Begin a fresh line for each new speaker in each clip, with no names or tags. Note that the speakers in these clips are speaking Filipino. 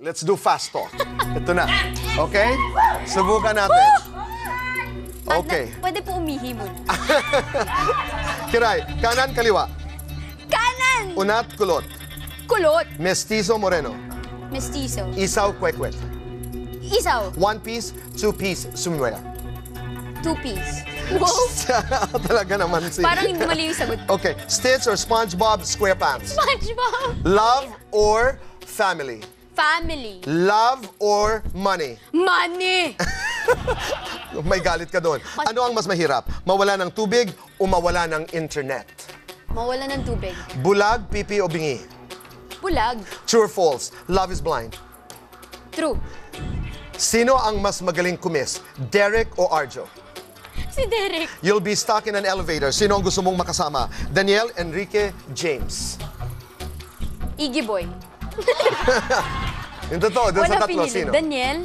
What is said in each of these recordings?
Let's do fast talk. Ito na. Okay? Subukan natin. Okay.
Pwede po umihi muna.
Kiray, kanan, kaliwa.
Kanan!
Unat, kulot.
Kulot.
Mestizo, moreno.
Mestizo.
Isaw, kwek-kwek.
Isaw.
One piece, two piece, sumwera.
Two-piece. Wow.
Talaga naman si...
Parang hindi mali yung sagot.
Okay. Stitch or SpongeBob SquarePants?
SpongeBob.
Love or family?
Family.
Love or money?
Money.
May galit ka doon. Ano ang mas mahirap? Mawala ng tubig o mawala ng internet?
Mawala ng tubig.
Bulag, pipi o bingi?
Bulag.
True or false? Love is blind.
True.
Sino ang mas magaling kumis? Derek o Arjo?
Si Derek.
You'll be stuck in an elevator. Sino ang gusto mong makasama? Daniel, Enrique, James.
Iggy Boy.
Yung totoo, dun sa
Wala
tatlo,
pinili.
sino?
Daniel.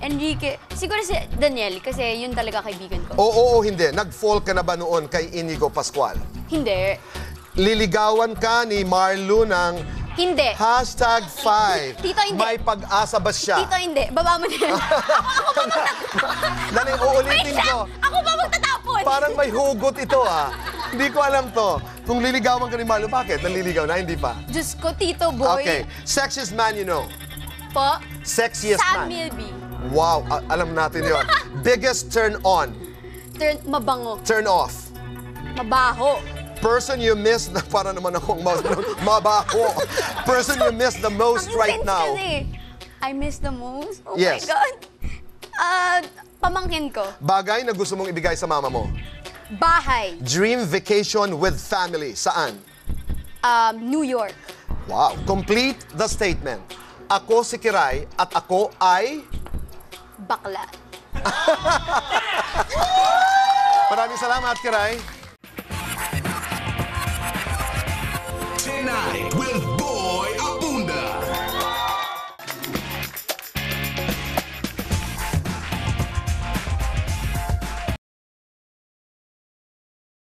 Enrique. Siguro si Daniel kasi yun talaga kaibigan ko.
Oo o hindi. Nag-fall ka na ba noon kay Inigo Pascual?
Hindi.
Liligawan ka ni Marlo ng
Hindi.
hashtag 5.
Tito, hindi.
May pag-asa ba siya?
Tito, hindi. Baba mo na yan.
Dali,
Wait
uulitin
lang!
ko.
Ako ba magtatapon?
Parang may hugot ito ah. Hindi ko alam to. Kung liligawan ka ni Marlo, bakit? Naliligaw na, hindi pa.
Diyos ko, Tito Boy.
Okay. Sexiest man you know.
Po.
Sexiest
Sam
man.
Milby.
Wow, a- alam natin yon. Biggest turn on,
Turn, mabango.
turn off.
Mabaho.
Person you miss na para naman akong ma- mabaho. Person you miss the most
Ang
right
intense
now.
Kasi. I miss the most. Oh
Yes.
my God. Ah, pamangkin ko.
Bagay na gusto mong ibigay sa mama mo.
Bahay.
Dream vacation with family. Saan?
Um, New York.
Wow. Complete the statement. Ako si Kiray at ako ay...
Bakla.
Maraming salamat, Kiray.
Tonight,